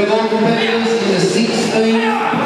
With all competitors in the sixth inning.